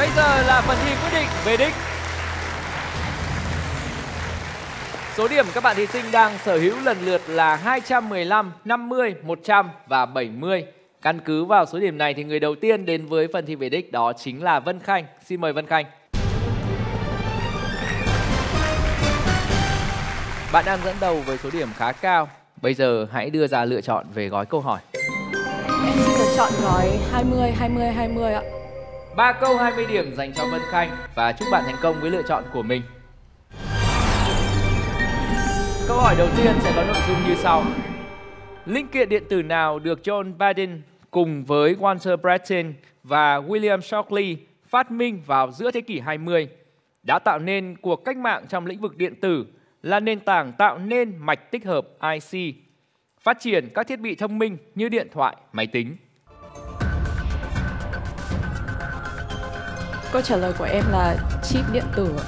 Bây giờ là phần thi quyết định về đích. Số điểm các bạn thí sinh đang sở hữu lần lượt là 215, 50, 100 và 70. Căn cứ vào số điểm này thì người đầu tiên đến với phần thi về đích đó chính là Vân Khanh. Xin mời Vân Khanh. Bạn đang dẫn đầu với số điểm khá cao. Bây giờ hãy đưa ra lựa chọn về gói câu hỏi. Em xin được chọn gói 20, 20, 20 ạ. Ba câu 20 điểm dành cho Vân Khanh và chúc bạn thành công với lựa chọn của mình. Câu hỏi đầu tiên sẽ có nội dung như sau. Linh kiện điện tử nào được John Biden cùng với Walter Bratton và William Shockley phát minh vào giữa thế kỷ 20 đã tạo nên cuộc cách mạng trong lĩnh vực điện tử là nền tảng tạo nên mạch tích hợp IC, phát triển các thiết bị thông minh như điện thoại, máy tính. Câu trả lời của em là chip điện tử ạ.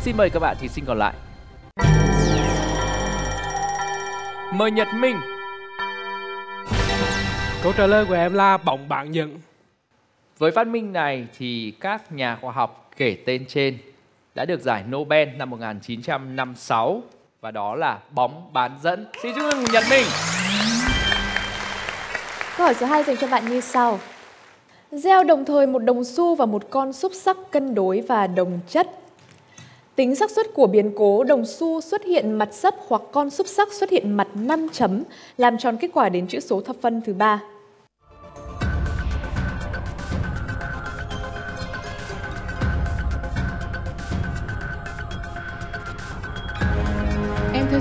Xin mời các bạn thí sinh còn lại. Mời Nhật Minh. Câu trả lời của em là bóng bạn nhận. Với phát minh này thì các nhà khoa học kể tên trên đã được giải Nobel năm 1956 và đó là bóng bán dẫn. Xin chúc mừng Nhật Minh. Câu hỏi số 2 dành cho bạn như sau. Gieo đồng thời một đồng xu và một con xúc sắc cân đối và đồng chất. Tính xác suất của biến cố đồng xu xuất hiện mặt sấp hoặc con xúc sắc xuất hiện mặt 5 chấm, làm tròn kết quả đến chữ số thập phân thứ ba.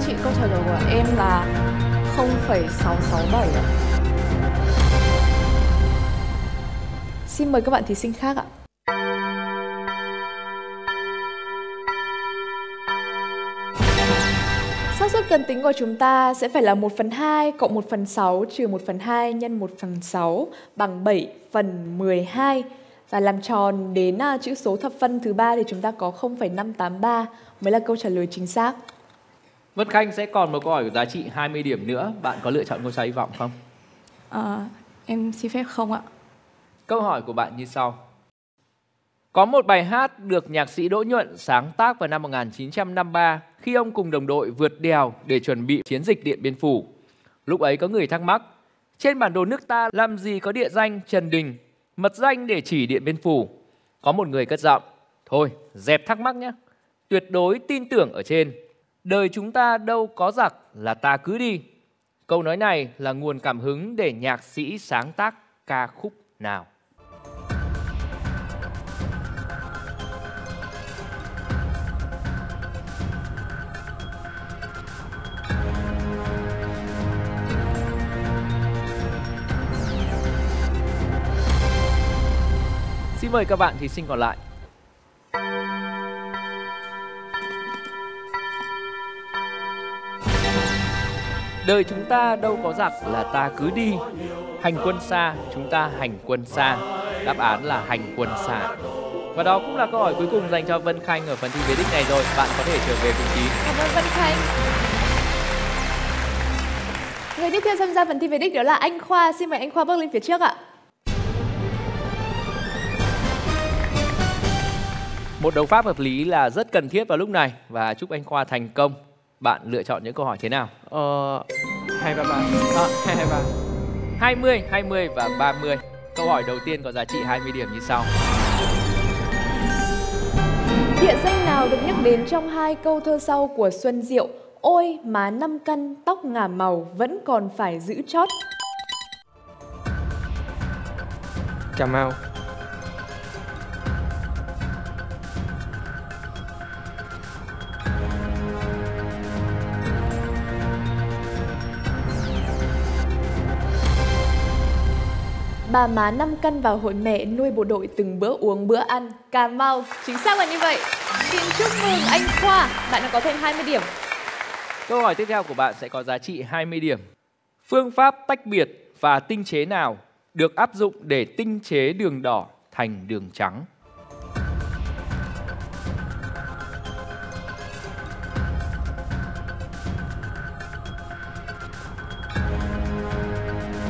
Chị câu trả lời của em là 0,667 ạ. Xin mời các bạn thí sinh khác ạ. xác suất cần tính của chúng ta sẽ phải là 1 phần 2 cộng 1 phần 6 trừ 1 phần 2 nhân 1 phần 6 bằng 7 phần 12. Và làm tròn đến à, chữ số thập phân thứ ba thì chúng ta có 0,583 mới là câu trả lời chính xác. Vân Khanh sẽ còn một câu hỏi có giá trị 20 điểm nữa. Bạn có lựa chọn ngôi sao hy vọng không? À, em xin phép không ạ. Câu hỏi của bạn như sau. Có một bài hát được nhạc sĩ Đỗ Nhuận sáng tác vào năm 1953 khi ông cùng đồng đội vượt đèo để chuẩn bị chiến dịch Điện Biên Phủ. Lúc ấy có người thắc mắc, trên bản đồ nước ta làm gì có địa danh Trần Đình, mật danh để chỉ Điện Biên Phủ? Có một người cất giọng, thôi dẹp thắc mắc nhé, tuyệt đối tin tưởng ở trên. Đời chúng ta đâu có giặc là ta cứ đi. Câu nói này là nguồn cảm hứng để nhạc sĩ sáng tác ca khúc nào? Xin mời các bạn thí sinh còn lại. Đời chúng ta đâu có giặc là ta cứ đi. Hành quân xa, chúng ta hành quân xa. Đáp án là hành quân xa. Và đó cũng là câu hỏi cuối cùng dành cho Vân Khanh ở phần thi về đích này rồi. Bạn có thể trở về vị trí. Cảm ơn Vân Khanh. Người tiếp theo tham gia phần thi về đích đó là anh Khoa. Xin mời anh Khoa bước lên phía trước ạ. Một đấu pháp hợp lý là rất cần thiết vào lúc này. Và chúc anh Khoa thành công. Bạn lựa chọn những câu hỏi thế nào? Ờ, 233. À, 223. 20, 20 và 30. Câu hỏi đầu tiên có giá trị 20 điểm như sau. Địa danh nào được nhắc đến trong hai câu thơ sau của Xuân Diệu? Ôi má năm căn tóc ngả màu vẫn còn phải giữ chót. Cà Mau. Ba má năm cân vào hội mẹ nuôi bộ đội từng bữa uống bữa ăn Cà Mau. Chính xác là như vậy. Xin chúc mừng anh Khoa. Bạn đã có thêm 20 điểm. Câu hỏi tiếp theo của bạn sẽ có giá trị 20 điểm. Phương pháp tách biệt và tinh chế nào được áp dụng để tinh chế đường đỏ thành đường trắng?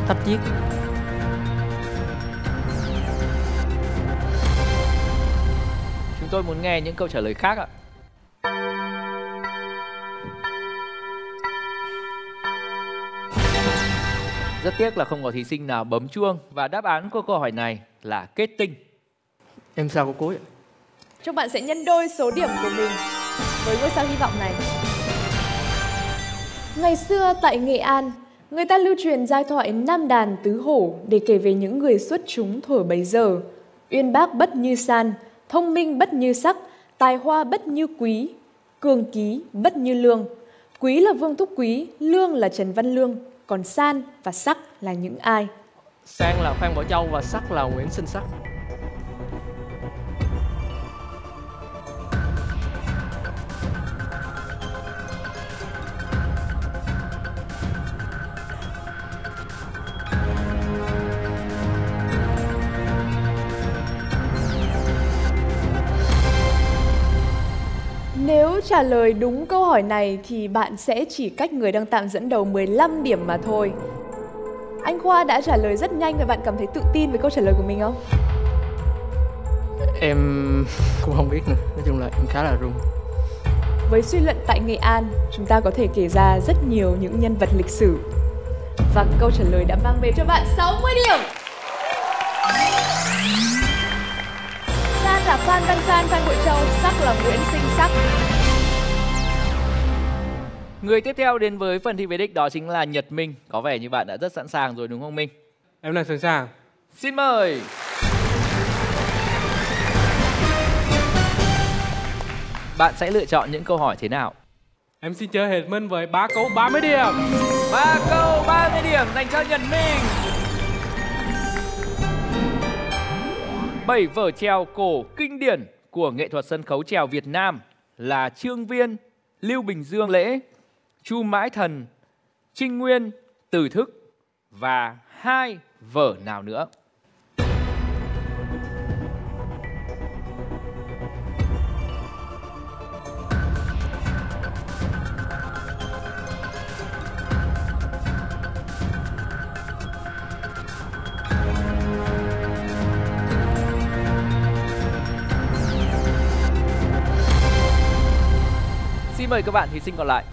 Tách chiết Chúng tôi muốn nghe những câu trả lời khác ạ. Rất tiếc là không có thí sinh nào bấm chuông và đáp án của câu hỏi này là kết tinh. Em sao có cuối ạ? Chúc bạn sẽ nhân đôi số điểm của mình với ngôi sao hy vọng này. Ngày xưa tại Nghệ An, người ta lưu truyền giai thoại Nam đàn tứ hổ để kể về những người xuất chúng thuở bấy giờ. Uyên bác bất như san, thông minh bất như sắc, tài hoa bất như quý, cường ký bất như lương. Quý là Vương Thúc Quý, lương là Trần Văn Lương, còn san và sắc là những ai? Sang là Phan Bảo Châu và Sắc là Nguyễn Sinh Sắc. Trả lời đúng câu hỏi này thì bạn sẽ chỉ cách người đang tạm dẫn đầu 15 điểm mà thôi. Anh Khoa đã trả lời rất nhanh và bạn cảm thấy tự tin với câu trả lời của mình không? Em cũng không biết nữa. Nói chung là em khá là run. Với suy luận tại Nghệ An, chúng ta có thể kể ra rất nhiều những nhân vật lịch sử. Và câu trả lời đã mang về cho bạn 60 điểm. San là Phan Đăng San, Phan Bội Châu, Sắc là Nguyễn Sinh Sắc. Người tiếp theo đến với phần thi về đích đó chính là Nhật Minh. Có vẻ như bạn đã rất sẵn sàng rồi đúng không Minh? Em đang sẵn sàng. Xin mời. Bạn sẽ lựa chọn những câu hỏi thế nào? Em xin chơi hết mình với ba câu 30 điểm. Ba câu 30 điểm dành cho Nhật Minh. Bảy vở trèo cổ kinh điển của nghệ thuật sân khấu trèo Việt Nam là Trương Viên, Lưu Bình Dương Lễ, Chu Mãi Thần, Trinh Nguyên, Từ Thức và hai vở nào nữa? Xin mời các bạn thí sinh còn lại.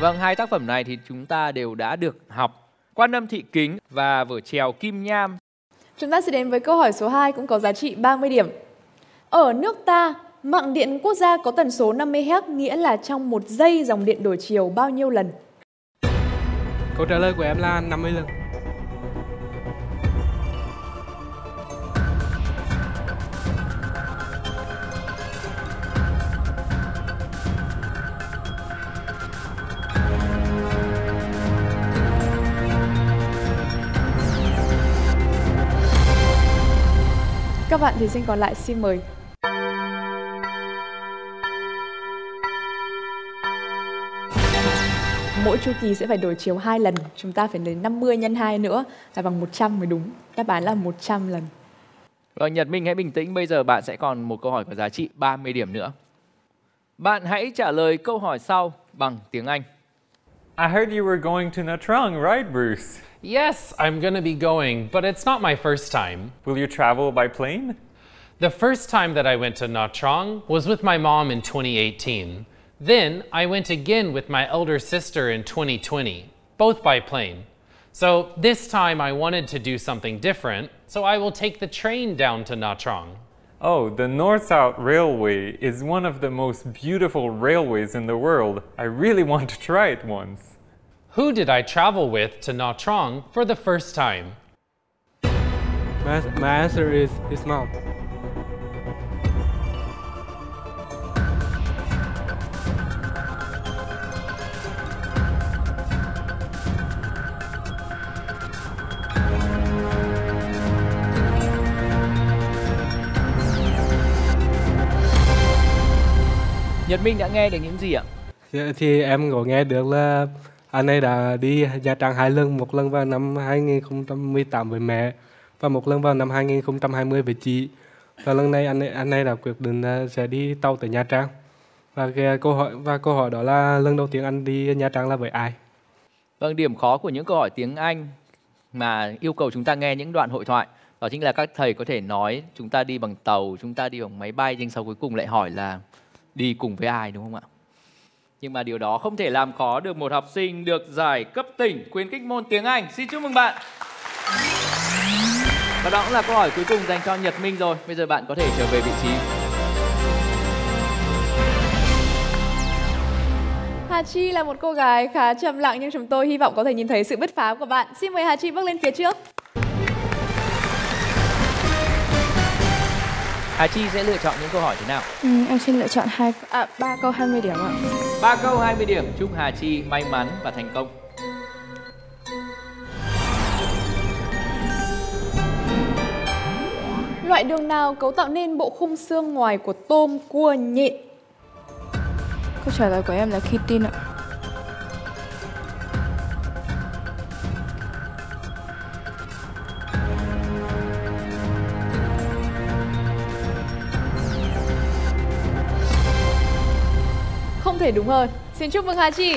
Vâng, hai tác phẩm này thì chúng ta đều đã được học. Quan âm thị kính và vở trèo Kim Nham. Chúng ta sẽ đến với câu hỏi số 2 cũng có giá trị 30 điểm. Ở nước ta, mạng điện quốc gia có tần số 50 Hz nghĩa là trong một giây dòng điện đổi chiều bao nhiêu lần? Câu trả lời của em là 50 lần. Các bạn thí sinh còn lại xin mời. Mỗi chu kỳ sẽ phải đổi chiều hai lần, chúng ta phải lấy 50 nhân 2 nữa là bằng 100 mới đúng. Đáp án là 100 lần. Vâng, Nhật Minh hãy bình tĩnh, bây giờ bạn sẽ còn một câu hỏi có giá trị 30 điểm nữa. Bạn hãy trả lời câu hỏi sau bằng tiếng Anh. I heard you were going to Nha Trang, right, Bruce? Yes, I'm gonna be going, but it's not my first time. Will you travel by plane? The first time that I went to Nha Trang was with my mom in 2018. Then I went again with my elder sister in 2020, both by plane. So this time I wanted to do something different, so I will take the train down to Nha Trang. Oh, the North South Railway is one of the most beautiful railways in the world. I really want to try it once. Who did I travel with to Nha Trang for the first time? My, my answer is his mom. Nhật Minh đã nghe được những gì ạ? Dạ, Thì em có nghe được là anh ấy đã đi Nha Trang hai lần, một lần vào năm 2018 với mẹ và một lần vào năm 2020 với chị. Và lần này anh ấy, anh ấy đã quyết định sẽ đi tàu tới Nha Trang. Và cái câu hỏi và câu hỏi đó là lần đầu tiên anh đi Nha Trang là với ai? Vâng, điểm khó của những câu hỏi tiếng Anh mà yêu cầu chúng ta nghe những đoạn hội thoại đó chính là các thầy có thể nói chúng ta đi bằng tàu, chúng ta đi bằng máy bay nhưng sau cuối cùng lại hỏi là đi cùng với ai đúng không ạ? Nhưng mà điều đó không thể làm khó được một học sinh được giải cấp tỉnh khuyến khích môn tiếng Anh. Xin chúc mừng bạn. Và đó cũng là câu hỏi cuối cùng dành cho Nhật Minh rồi. Bây giờ bạn có thể trở về vị trí. Hà Chi là một cô gái khá trầm lặng nhưng chúng tôi hy vọng có thể nhìn thấy sự bứt phá của bạn. Xin mời Hà Chi bước lên phía trước. Hà Chi sẽ lựa chọn những câu hỏi thế nào? Ừ, em xin lựa chọn hai à ba câu 20 điểm ạ. Ba câu 20 điểm. Chúc Hà Chi may mắn và thành công. Loại đường nào cấu tạo nên bộ khung xương ngoài của tôm, cua, nhện? Câu trả lời của em là chitin ạ. Thể đúng hơn. Xin chúc mừng Hà Chi.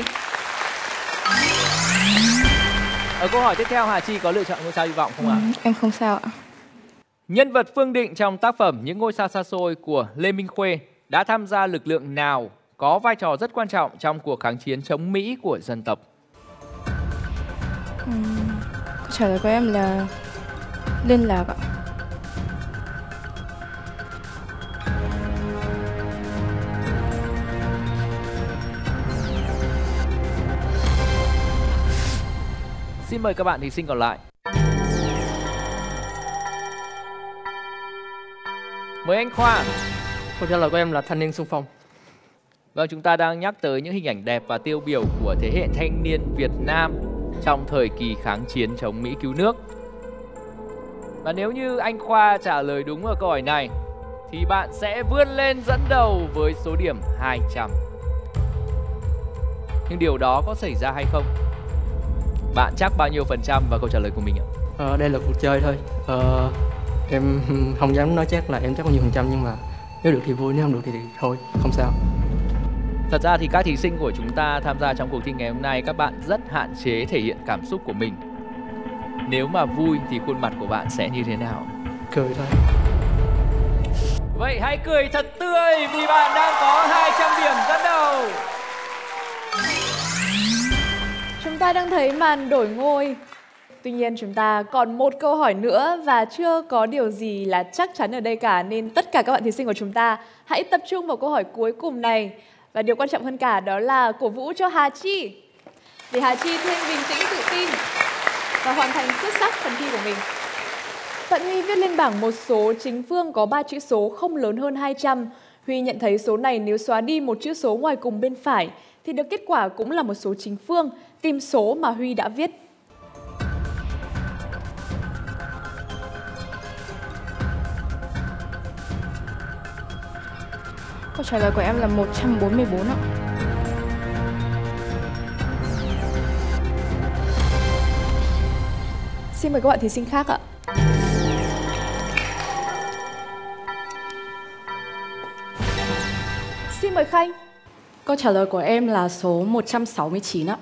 Ở câu hỏi tiếp theo Hà Chi có lựa chọn ngôi sao hy vọng không ạ? Ừ, em không sao ạ. Nhân vật Phương Định trong tác phẩm Những ngôi sao xa xôi của Lê Minh Khuê đã tham gia lực lượng nào có vai trò rất quan trọng trong cuộc kháng chiến chống Mỹ của dân tộc? Ừ, câu trả lời của em là liên lạc ạ. Xin mời các bạn thí sinh còn lại. Mời anh Khoa. Câu trả lời của em là thanh niên xung phong. Vâng, chúng ta đang nhắc tới những hình ảnh đẹp và tiêu biểu của thế hệ thanh niên Việt Nam trong thời kỳ kháng chiến chống Mỹ cứu nước. Và nếu như anh Khoa trả lời đúng ở câu hỏi này thì bạn sẽ vươn lên dẫn đầu với số điểm 200. Nhưng điều đó có xảy ra hay không? Bạn chắc bao nhiêu phần trăm vào câu trả lời của mình ạ? Ờ, đây là cuộc chơi thôi. Ờ, em không dám nói chắc là em chắc bao nhiêu phần trăm nhưng mà nếu được thì vui, nếu không được thì, thì thôi, không sao. Thật ra thì các thí sinh của chúng ta tham gia trong cuộc thi ngày hôm nay các bạn rất hạn chế thể hiện cảm xúc của mình. Nếu mà vui thì khuôn mặt của bạn sẽ như thế nào? Cười thôi. Vậy hãy cười thật tươi vì bạn đang có 200 điểm dẫn đầu ta đang thấy màn đổi ngôi. Tuy nhiên chúng ta còn một câu hỏi nữa và chưa có điều gì là chắc chắn ở đây cả nên tất cả các bạn thí sinh của chúng ta hãy tập trung vào câu hỏi cuối cùng này. Và điều quan trọng hơn cả đó là cổ vũ cho Hà Chi. Để Hà Chi thêm bình tĩnh tự tin và hoàn thành xuất sắc phần thi của mình. Tận Huy viết lên bảng một số chính phương có 3 chữ số không lớn hơn 200. Huy nhận thấy số này nếu xóa đi một chữ số ngoài cùng bên phải thì được kết quả cũng là một số chính phương, tìm số mà Huy đã viết. Câu trả lời của em là 144 ạ. Xin mời các bạn thí sinh khác ạ. Xin mời Khanh. Câu trả lời của em là số 169 ạ.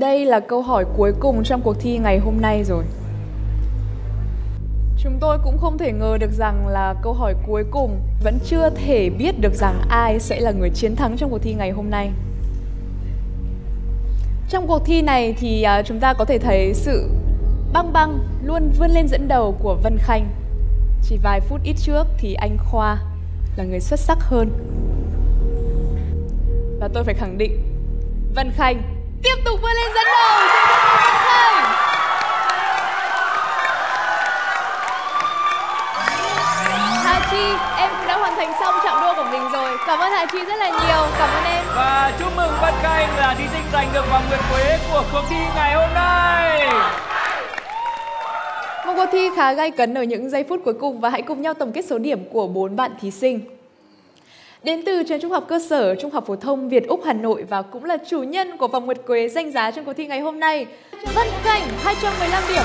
Đây là câu hỏi cuối cùng trong cuộc thi ngày hôm nay rồi. Chúng tôi cũng không thể ngờ được rằng là câu hỏi cuối cùng vẫn chưa thể biết được rằng ai sẽ là người chiến thắng trong cuộc thi ngày hôm nay. Trong cuộc thi này thì à, chúng ta có thể thấy sự băng băng luôn vươn lên dẫn đầu của Vân Khanh. Chỉ vài phút ít trước thì anh Khoa là người xuất sắc hơn. Và tôi phải khẳng định, Vân Khanh tiếp tục vươn lên dẫn đầu. Xin chúc mừng Vân Khanh. Hà Chi, em cũng đã hoàn thành xong chặng đua của mình rồi. Cảm ơn Hà Chi rất là nhiều. Cảm ơn em. Và chúc mừng Vân Khanh là thí sinh giành được vòng nguyệt quế của cuộc thi ngày hôm nay. Một cuộc thi khá gay cấn ở những giây phút cuối cùng và hãy cùng nhau tổng kết số điểm của bốn bạn thí sinh. Đến từ trường trung học cơ sở Trung học phổ thông Việt Úc Hà Nội và cũng là chủ nhân của vòng nguyệt quế danh giá trong cuộc thi ngày hôm nay, Vân Cảnh 215 điểm.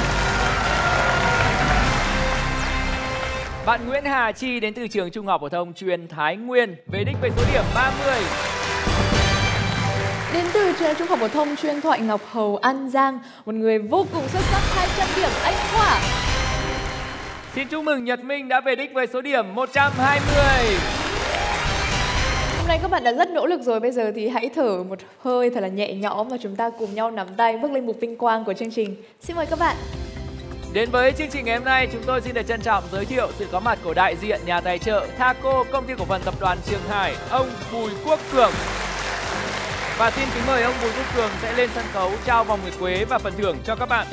Bạn Nguyễn Hà Chi đến từ trường Trung học phổ thông chuyên Thái Nguyên về đích với số điểm 30. Đến từ trường Trung học phổ thông chuyên Thoại Ngọc Hầu An Giang, một người vô cùng xuất sắc 200 điểm anh Khoa. Xin chúc mừng Nhật Minh đã về đích với số điểm 120. Hôm nay các bạn đã rất nỗ lực rồi, bây giờ thì hãy thở một hơi thật là nhẹ nhõm và chúng ta cùng nhau nắm tay bước lên mục vinh quang của chương trình. Xin mời các bạn. Đến với chương trình ngày hôm nay, chúng tôi xin được trân trọng giới thiệu sự có mặt của đại diện nhà tài trợ Thaco, công ty cổ phần tập đoàn Trường Hải, ông Bùi Quốc Cường. Và xin kính mời ông Bùi Quốc Cường sẽ lên sân khấu trao vòng nguyệt quế và phần thưởng cho các bạn.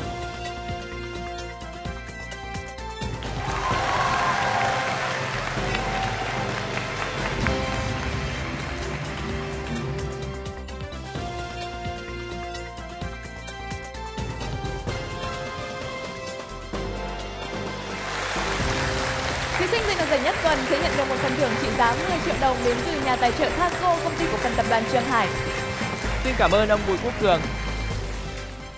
Phần thưởng trị giá 10 triệu đồng đến từ nhà tài trợ Thaco, công ty cổ phần tập đoàn Trường Hải. Xin cảm ơn ông Bùi Quốc Cường.